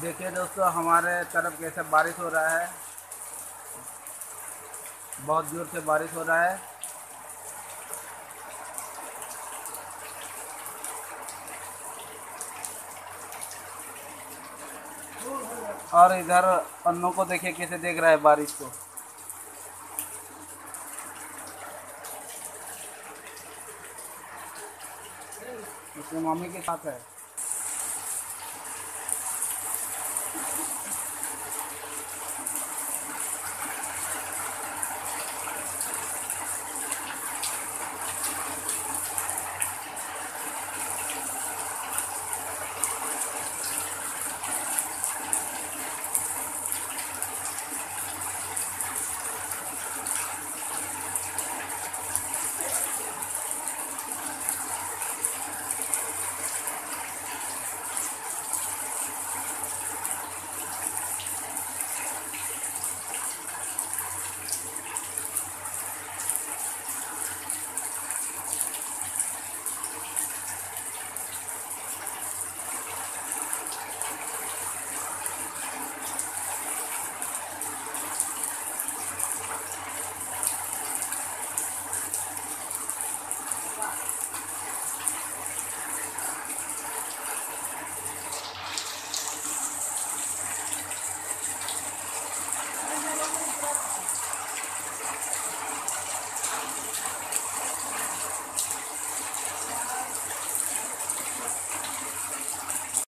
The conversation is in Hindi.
देखिए दोस्तों, हमारे तरफ़ कैसे बारिश हो रहा है। बहुत ज़ोर से बारिश हो रहा है। और इधर अन्नों को देखिए कैसे देख रहा है बारिश को। उसके मामी के साथ है।